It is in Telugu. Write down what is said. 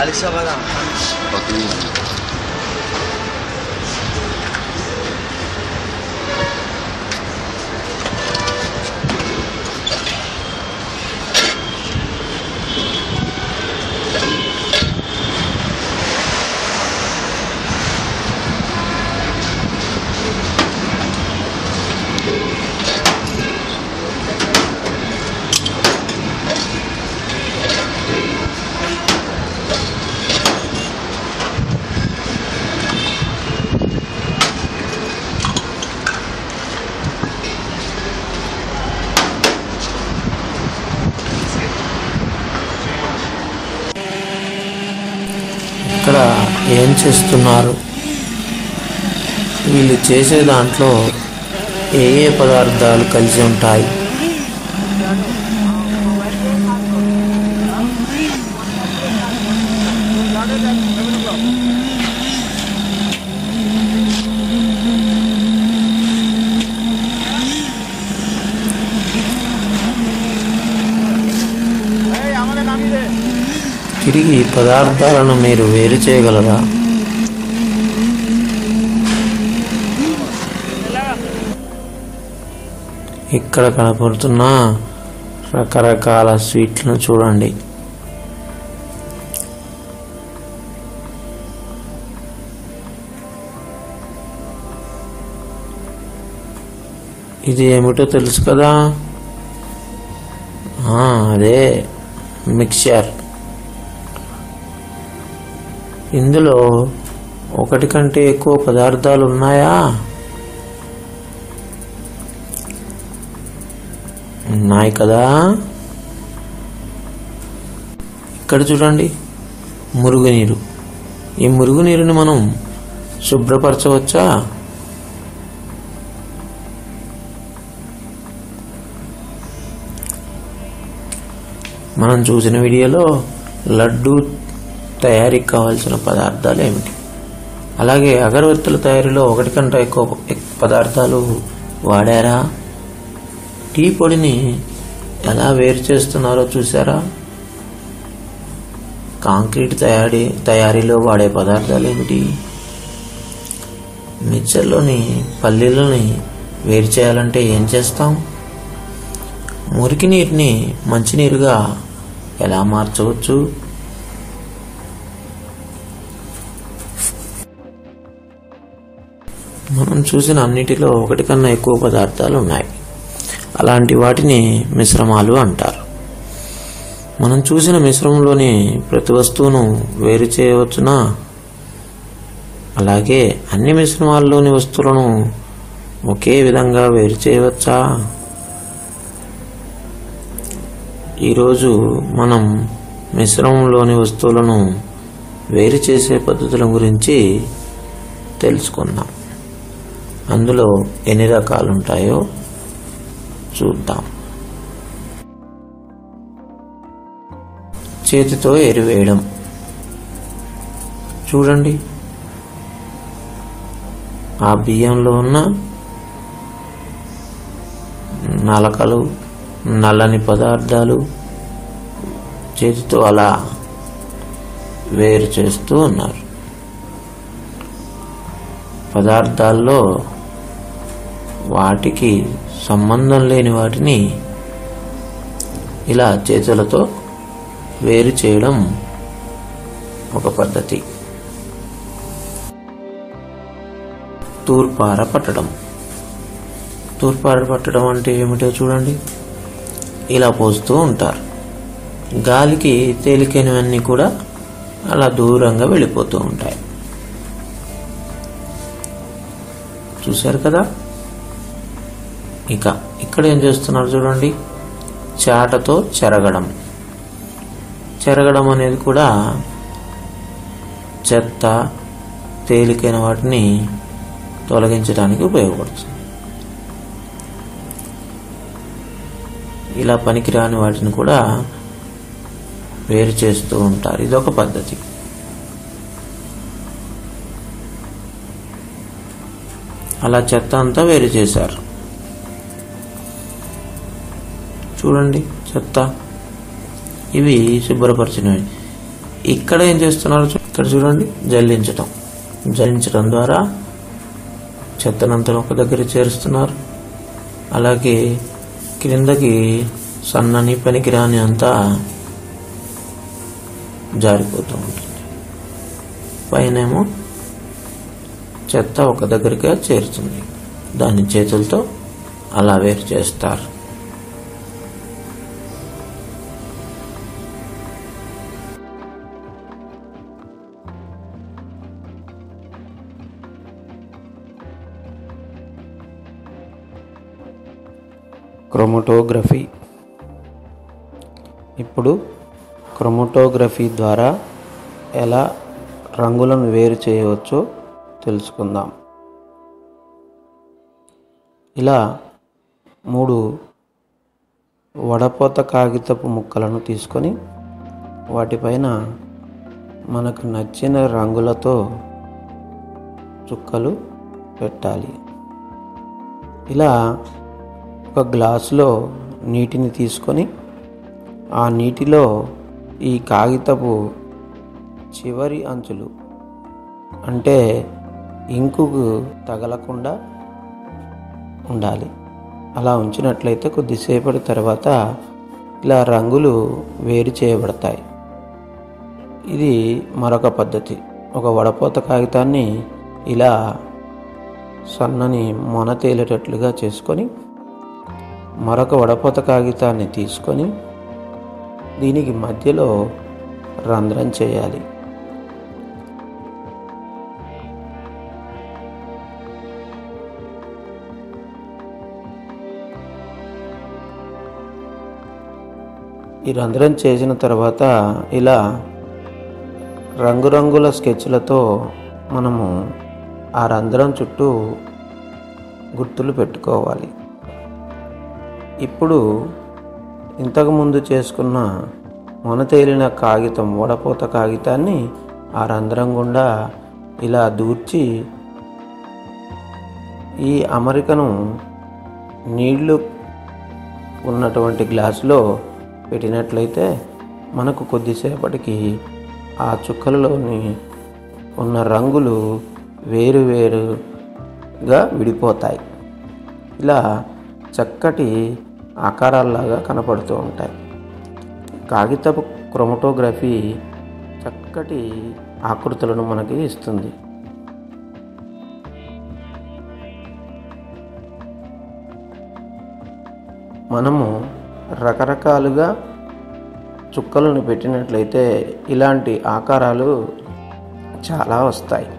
Allez, ça va là. ఇక్కడ ఏం చేస్తున్నారు? వీళ్ళు చేసే దాంట్లో ఏ ఏ పదార్థాలు కలిసి ఉంటాయి? తిరిగి పదార్థాలను మీరు వేరు చేయగలరా? ఇక్కడ కనపడుతున్న రకరకాల స్వీట్లను చూడండి. ఇది ఏమిటో తెలుసు కదా? అదే మిక్చర్. ఇందులో ఒకటి కంటే ఎక్కువ పదార్థాలు ఉన్నాయా? ఉన్నాయి కదా? ఇక్కడ చూడండి మురుగునీరు. ఈ మురుగునీరుని మనం శుభ్రపరచవచ్చా? మనం చూసిన వీడియోలో లడ్డు తయారీకి కావాల్సిన పదార్థాలు ఏమిటి? అలాగే అగరవత్తుల తయారీలో ఒకటి కంటే ఎక్కువ పదార్థాలు వాడారా? టీ పొడిని ఎలా వేరు చేస్తున్నారో చూసారా కాంక్రీట్ తయారీ తయారీలో వాడే పదార్థాలు ఏమిటి? మిక్చర్లోని పల్లీలని వేరు చేయాలంటే ఏం చేస్తాం? మురికి నీటిని మంచినీరుగా ఎలా మార్చవచ్చు? మనం చూసిన అన్నిటిలో ఒకటి కన్నా ఎక్కువ పదార్థాలు ఉన్నాయి అలాంటి వాటిని మిశ్రమాలు అంటారు. మనం చూసిన మిశ్రమంలోని ప్రతి వస్తువును వేరు చేయవచ్చునా? అలాగే అన్ని మిశ్రమాల్లోని వస్తువులను ఒకే విధంగా వేరు చేయవచ్చా? ఈరోజు మనం మిశ్రమంలోని వస్తువులను వేరు చేసే పద్ధతుల గురించి తెలుసుకుందాం. అందులో ఎన్ని రకాలు ఉంటాయో చూద్దాం. చేతితో ఎరివేయడం. చూడండి. ఆ బియ్యంలో ఉన్న నలకలు నల్లని పదార్థాలు చేతితో అలా వేరు చేస్తూ ఉన్నారు. పదార్థాల్లో వాటికి సంబంధం లేని వాటిని ఇలా చేతులతో వేరు చేయడం ఒక పద్ధతి. తూర్పార పట్టడం. తూర్పార పట్టడం అంటే ఏమిటో చూడండి. ఇలా పోస్తూ ఉంటారు. గాలికి తేలికైనవన్నీ కూడా అలా దూరంగా వెళ్ళిపోతూ ఉంటాయి. చూశారు కదా? ఇక ఇక్కడ ఏం చేస్తున్నారు చూడండి. చాటతో చెరగడం. చెరగడం అనేది కూడా చెత్త తేలికైన వాటిని తొలగించడానికి ఉపయోగపడుతుంది. ఇలా పనికిరాని వాటిని కూడా వేరు చేస్తూ ఉంటారు. ఇదొక పద్ధతి. అలా చెత్త అంతా వేరు చేశారు. చూడండి చెత్త. ఇవి శుభ్రపరిచినవి. ఇక్కడ ఏం చేస్తున్నారు ఇక్కడ చూడండి జల్లించటం. జల్లించడం ద్వారా చెత్తనంతా ఒక దగ్గర చేరుస్తున్నారు. అలాగే క్రిందకి సన్నని పనికిరాని అంతా జారిపోతూ ఉంటుంది. పైనేమో చెత్త ఒక దగ్గరికి చేరుతుంది. దాన్ని చేతులతో అలా వేరు చేస్తారు. క్రోమటోగ్రఫీ. ఇప్పుడు క్రోమటోగ్రఫీ ద్వారా ఎలా రంగులను వేరు చేయవచ్చో తెలుసుకుందాం. ఇలా మూడు వడపోత కాగితపు ముక్కలను తీసుకొని వాటిపైన మనకు నచ్చిన రంగులతో చుక్కలు పెట్టాలి. ఇలా ఒక గ్లాసులో నీటిని తీసుకొని ఆ నీటిలో ఈ కాగితపు చివరి అంచులు అంటే ఇంకుకు తగలకుండా ఉండాలి. అలా ఉంచినట్లయితే కొద్దిసేపటి తర్వాత ఇలా రంగులు వేరు చేయబడతాయి. ఇది మరొక పద్ధతి. ఒక వడపోత కాగితాన్ని ఇలా సన్నని మొన తేలేటట్లుగా చేసుకొని మరొక వడపోత కాగితాన్ని తీసుకొని దీనికి మధ్యలో రంధ్రం చేయాలి. ఈ రంధ్రం చేసిన తర్వాత ఇలా రంగురంగుల స్కెచ్లతో మనము ఆ రంధ్రం చుట్టూ గుర్తులు పెట్టుకోవాలి. ఇప్పుడు ఇంతకుముందు చేసుకున్న మొనతేలిన కాగితం వడపోత కాగితాన్ని ఆ రంధ్రం గుండా ఇలా దూర్చి ఈ అమరికను నీళ్ళు ఉన్నటువంటి గ్లాసులో పెట్టినట్లయితే మనకు కొద్దిసేపటికి ఆ చుక్కలలోని ఉన్న రంగులు వేరు వేరుగా విడిపోతాయి. ఇలా చక్కటి ఆకారాల్లాగా కనపడుతూ ఉంటాయి. కాగితపు క్రోమటోగ్రఫీ చక్కటి ఆకృతులను మనకి ఇస్తుంది. మనము రకరకాలుగా చుక్కలను పెట్టినట్లయితే ఇలాంటి ఆకారాలు చాలా వస్తాయి.